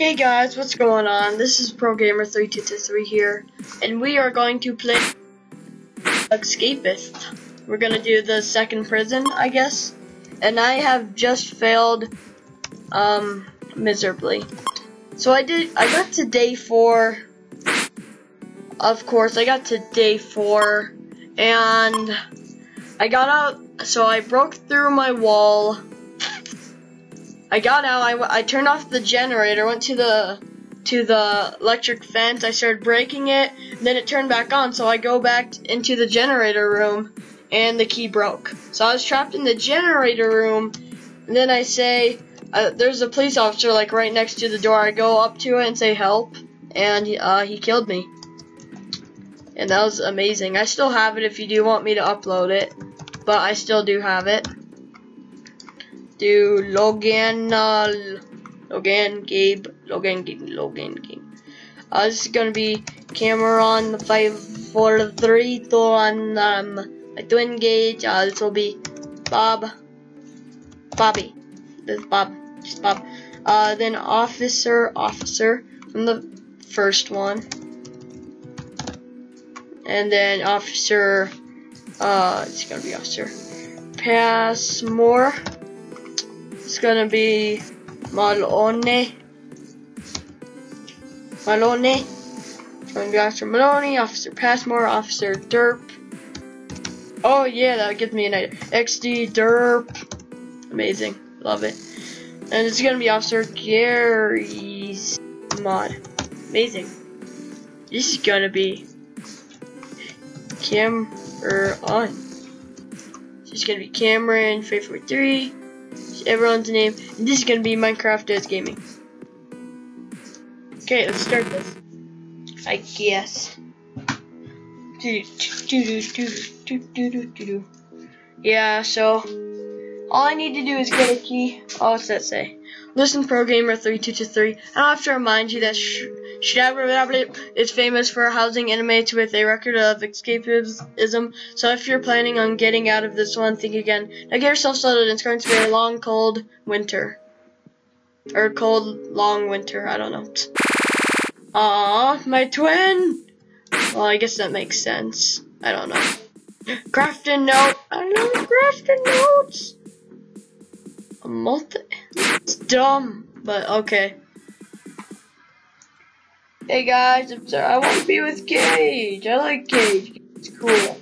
Hey guys, what's going on? This is ProGamer3223 here, and we are going to play Escapist. We're gonna do the second prison, I guess. And I have just failed, um, miserably. So I did, I got to day four. Of course, I got to day four, and I got out, so I broke through my wall I got out. I, I turned off the generator. Went to the to the electric fence. I started breaking it. Then it turned back on. So I go back into the generator room, and the key broke. So I was trapped in the generator room. And then I say, uh, "There's a police officer like right next to the door." I go up to it and say, "Help!" And uh, he killed me. And that was amazing. I still have it if you do want me to upload it, but I still do have it do Logan, uh, Logan, Gabe, Logan, Gabe, Logan, Gabe. Uh, this is gonna be Cameron 543 to on um, my twin gauge. Uh, this will be Bob, Bobby. This is Bob, just Bob. Uh, then Officer, Officer from the first one. And then Officer, uh, it's gonna be Officer Passmore. It's gonna be Maloney, Maloney. It's going to be Officer Maloney, Officer Passmore, Officer Derp. Oh yeah, that gives me an idea. XD Derp. Amazing. Love it. And it's going to be Officer Garry's Mod. Amazing. This is going to be Cam on. It's going to be Cameron, Faithful 3 everyone's name. And this is gonna be Minecraft Does Gaming. Okay, let's start this. I guess. Yeah, so all I need to do is get a key. Oh, what's that say? Listen, Pro Gamer 3223. I don't have to remind you that. Shadabra is famous for housing inmates with a record of escapism. So if you're planning on getting out of this one, think again. Now get yourself settled. It's going to be a long, cold winter. Or cold, long winter. I don't know. Aw, my twin! Well, I guess that makes sense. I don't know. Crafting note. I love crafting notes. A multi. It's dumb, but okay. Hey guys, I'm sorry. I want to be with Gage. I like Gage. It's cool.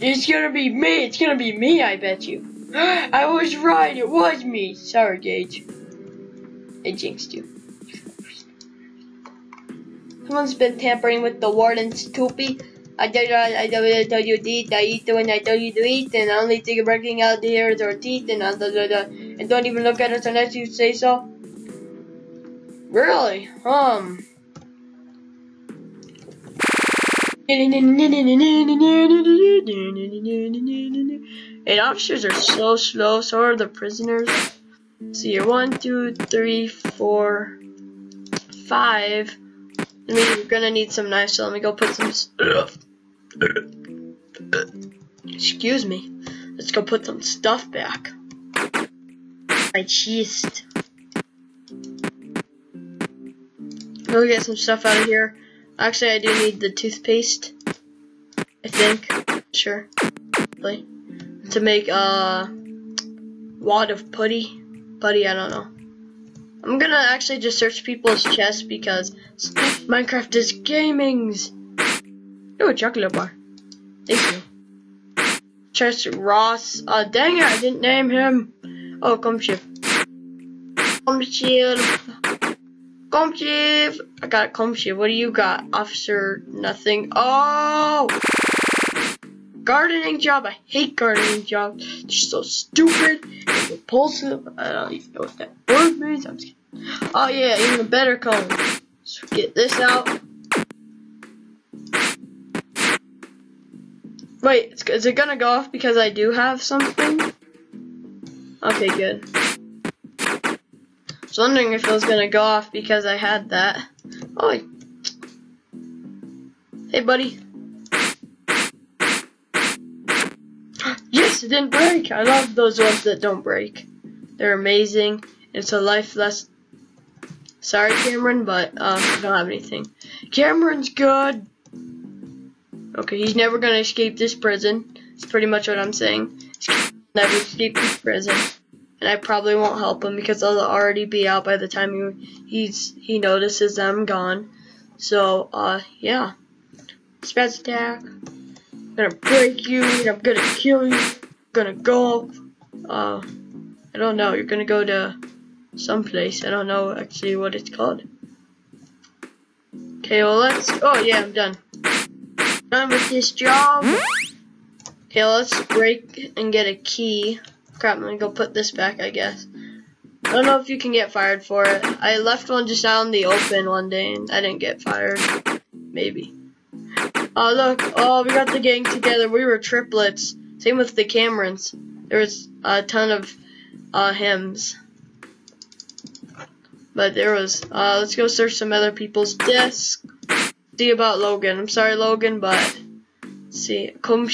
It's gonna be me. It's gonna be me, I bet you. I was right. It was me. Sorry, Gage. I jinxed you. Someone's been tampering with the warden's toopy. I told you, I told you, to eat. I eat when I told you to eat, and I only take a breaking out the hairs or teeth, and, and don't even look at us unless you say so. Really? Um. And officers are so slow, so are the prisoners. See here, one, two, three, four, five. I mean, you're gonna need some knives, so let me go put some stuff. Excuse me. Let's go put some stuff back. My chest. Go get some stuff out of here. Actually, I do need the toothpaste. I think. Sure. To make a wad of putty. Putty, I don't know. I'm gonna actually just search people's chests because Minecraft is gaming's. Oh, a chocolate bar. Thank you. Chest Ross. Uh, dang it, I didn't name him. Oh, come shift. Come shield. Comb. I got comb shift. What do you got? Officer, nothing. Oh! Gardening job. I hate gardening jobs. They're so stupid repulsive. I don't even know what that word means. I'm just kidding. Oh yeah, even better comb. So get this out. Wait, is it gonna go off because I do have something? Okay, good was wondering if it was gonna go off because I had that. Oh, hey buddy. Yes, it didn't break. I love those ones that don't break. They're amazing. It's a life lesson. Sorry, Cameron, but uh, I don't have anything. Cameron's good. Okay, he's never gonna escape this prison. That's pretty much what I'm saying. He's never escape this prison, and I probably won't help him because I'll already be out by the time he he's he notices I'm gone. So, uh, yeah. Spaz attack. I'm gonna break you. I'm gonna kill you. I'm gonna go. Uh, I don't know. You're gonna go to someplace. I don't know actually what it's called. Okay, well let's. Oh yeah, I'm done. Done with this job. Okay, let's break and get a key. Crap, I'm gonna go put this back, I guess. I don't know if you can get fired for it. I left one just out in the open one day and I didn't get fired. Maybe. Oh, look. Oh, we got the gang together. We were triplets. Same with the Camerons. There was a ton of uh, hymns. But there was, uh, let's go search some other people's desks. See about Logan. I'm sorry, Logan, but, see, Kum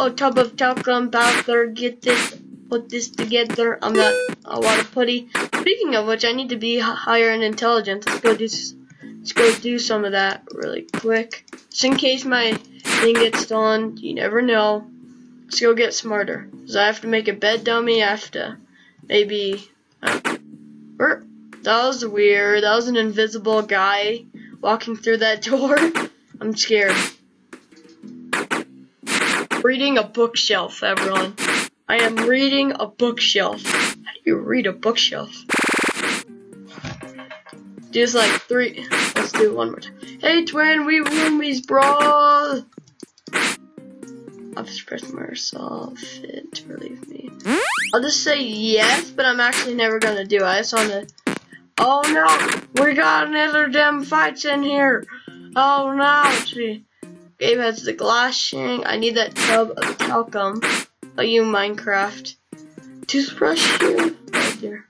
Oh, tub of talcum powder, get this, put this together. I'm not a water putty. Speaking of which, I need to be higher in intelligence. Let's go do, let's go do some of that really quick. Just in case my thing gets stolen, you never know. Let's go get smarter. Cause I have to make a bed dummy. I have to maybe. Uh, that was weird. That was an invisible guy walking through that door. I'm scared. Reading a bookshelf, everyone. I am reading a bookshelf. How do you read a bookshelf? Just like three. Let's do one more time. Hey, twin, we roomies, bro. I'll just press myself to relieve me. I'll just say yes, but I'm actually never gonna do it. I just wanna. Oh no, we got another damn fights in here. Oh no, see. Gabe has the glass. I need that tub of talcum. Oh, you Minecraft. Toothbrush here? Right there.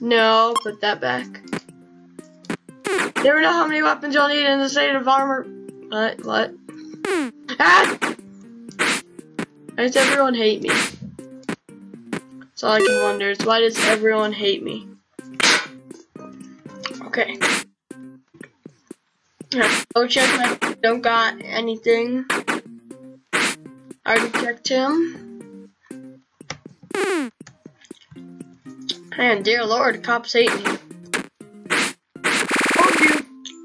No, put that back. Never know how many weapons you'll need in the state of armor. What? What? Ah! Why does everyone hate me? That's all I can wonder is why does everyone hate me? Go check my don't got anything. I already checked him. And dear lord, cops hate me.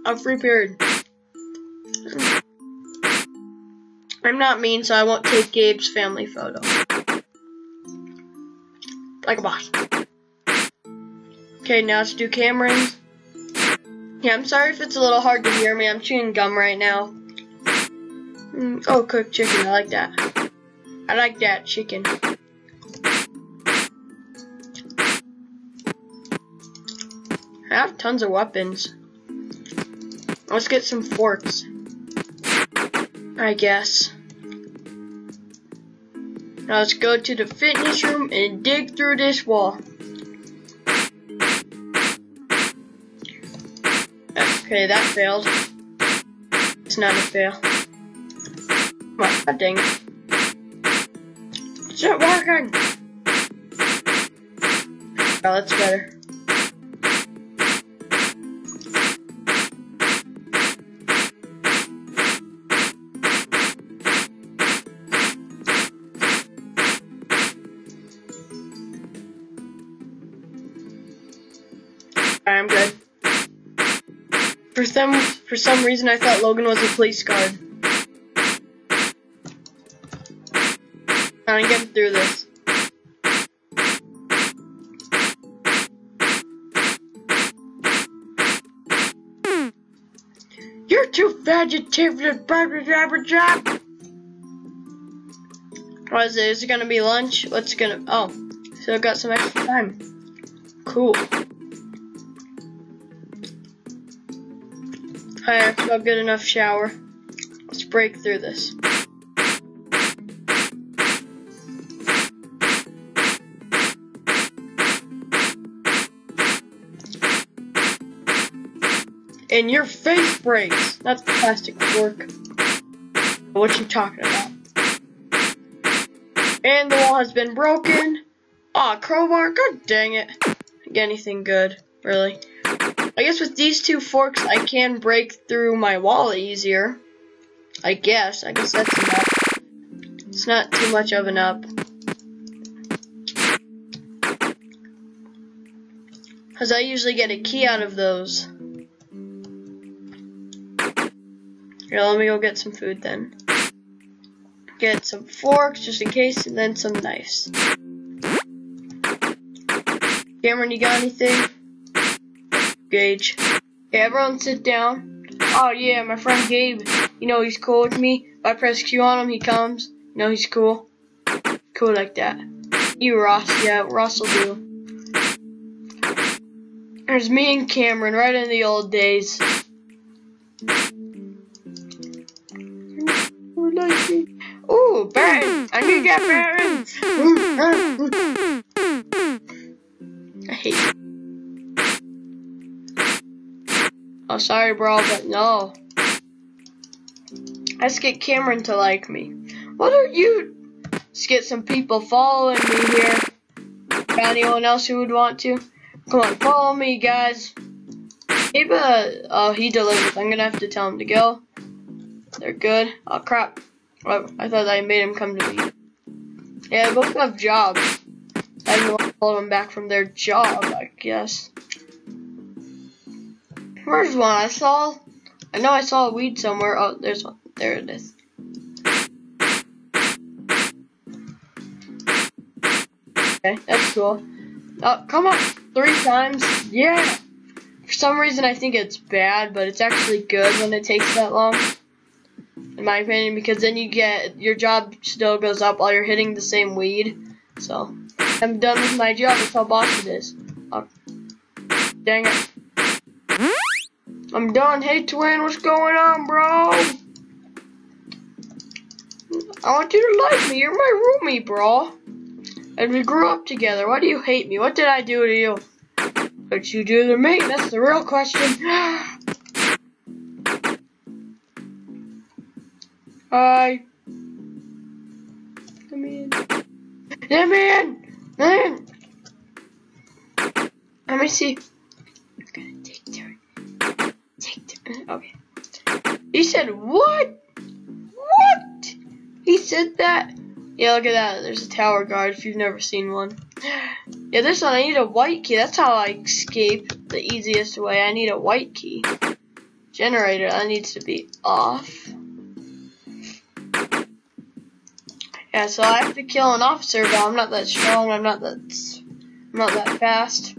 A free period. I'm not mean, so I won't take Gabe's family photo. Like a boss. Okay, now let's do Cameron. Yeah, I'm sorry if it's a little hard to hear me. I'm chewing gum right now. Mm, oh, cooked chicken. I like that. I like that chicken. I have tons of weapons. Let's get some forks. I guess. Now let's go to the fitness room and dig through this wall. Okay, that failed. It's not a fail. God dang it. It's not working! Oh, that's better. I'm good. For some for some reason, I thought Logan was a police guard. I'm getting through this. You're too vegetative, jab. What is it? Is it gonna be lunch? What's gonna? Oh, so I've got some extra time. Cool. I got a good enough shower. Let's break through this. And your face breaks. That's plastic fork. What you talking about? And the wall has been broken. Aw, crowbar, god dang it. Get anything good, really. I guess with these two forks, I can break through my wall easier. I guess. I guess that's enough. It's not too much of an up. Because I usually get a key out of those. Here, let me go get some food then. Get some forks just in case, and then some knives. Cameron, you got anything? Gage. Okay, everyone sit down. Oh yeah, my friend Gabe, you know he's cool with me. If I press Q on him, he comes. You know he's cool. Cool like that. You Ross, yeah, Ross will do. There's me and Cameron right in the old days. Ooh, Baron! I need that Baron! I hate you. Oh, sorry, bro, but no. Let's get Cameron to like me. What are you? Let's get some people following me here. Got anyone else who would want to? Come on, follow me, guys. Maybe, uh, oh, he delivers. I'm gonna have to tell him to go. They're good. Oh, crap. Oh, I thought I made him come to me. Yeah, both have jobs. I didn't want to follow them back from their job, I guess. Where's one? I saw. I know I saw a weed somewhere. Oh, there's one. There it is. Okay, that's cool. Oh, come on. Three times. Yeah. For some reason, I think it's bad, but it's actually good when it takes that long. In my opinion, because then you get, your job still goes up while you're hitting the same weed. So, I'm done with my job. That's how boss it is. Oh, dang it. I'm done. Hey, twin, what's going on, bro? I want you to like me. You're my roomie, bro. And we grew up together. Why do you hate me? What did I do to you? What you do to me? That's the real question. Hi. Come in. Come in. Come in. Let me see. Okay. He said, what? What? He said that? Yeah, look at that. There's a tower guard if you've never seen one. Yeah, this one, I need a white key. That's how I escape the easiest way. I need a white key. Generator, that needs to be off. Yeah, so I have to kill an officer, but I'm not that strong. I'm not that. I'm not that fast.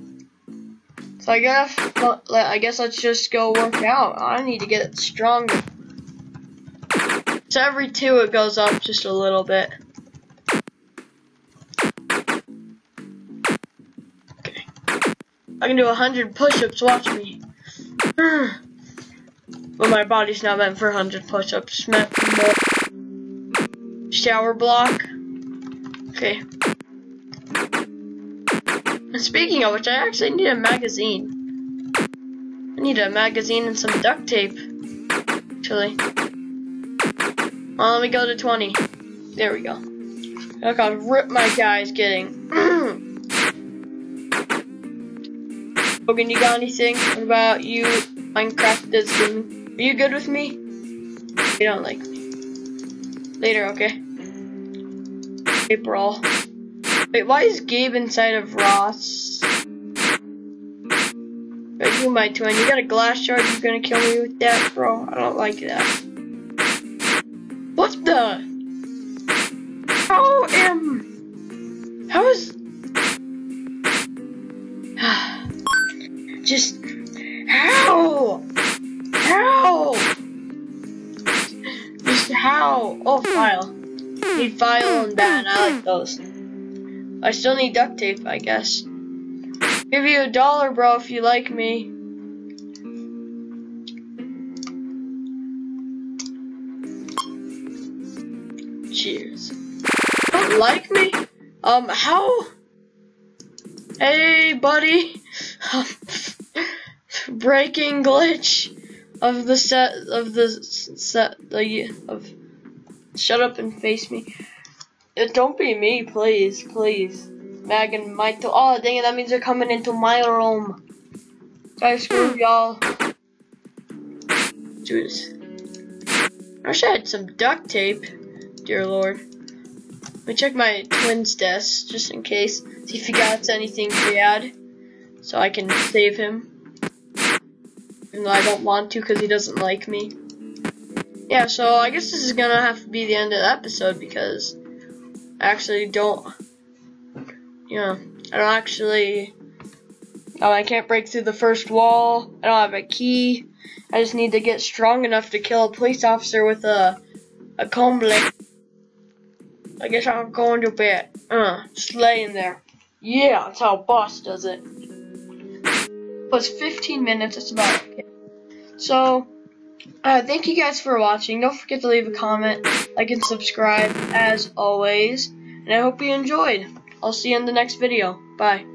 I guess, I guess let's just go work out. I need to get stronger. So every two it goes up just a little bit. Okay. I can do a hundred push-ups, watch me. but my body's not meant for hundred push-ups, more shower block. Okay. Speaking of which, I actually need a magazine. I need a magazine and some duct tape. Actually. Well, let me go to 20. There we go. Oh Look how rip my guy's getting. Logan, you got anything? What about you, Minecraft Disney? Are you good with me? You don't like me. Later, okay? April. Wait, why is Gabe inside of Ross? Are you my twin? You got a glass shard? You're gonna kill me with that, bro? I don't like that. What the? How am? How is? Just how? How? Just how? Oh, file. Need file and that. I like those. I still need duct tape, I guess. Give you a dollar, bro, if you like me. Cheers. Don't like me? Um, how? Hey, buddy. Breaking glitch of the set of the set the of. Shut up and face me. It, don't be me, please, please. Mag and Mike. Oh, dang it, that means they're coming into my room. Guys, screw hmm. y'all. Do this. I wish I had some duct tape. Dear Lord. Let me check my twin's desk, just in case. See if he got anything bad. So I can save him. Even though I don't want to because he doesn't like me. Yeah, so I guess this is gonna have to be the end of the episode because I actually don't, know, I don't actually, oh, I can't break through the first wall. I don't have a key. I just need to get strong enough to kill a police officer with a, a comb blade. I guess I'm going to bed. Uh, just laying there. Yeah, that's how boss does it. Plus 15 minutes, that's about it. So, uh, thank you guys for watching. Don't forget to leave a comment, like, and subscribe, as always. And I hope you enjoyed. I'll see you in the next video. Bye.